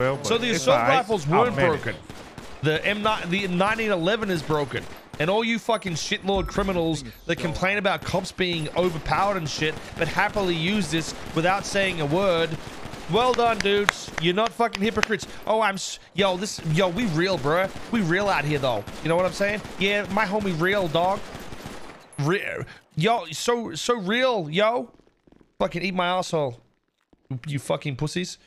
Well, So the assault rifles weren't broken. The M9, the 1911 is broken. And all you fucking shitlord criminals that complain about cops being overpowered and shit, but happily use this without saying a word. Well done, dudes. You're not fucking hypocrites. Oh, I'm, yo, this, yo, we real, bro. We real out here, though. You know what I'm saying? Yeah, my homie real, dog. Real, yo, so, so real, yo. Fucking eat my asshole. You fucking pussies.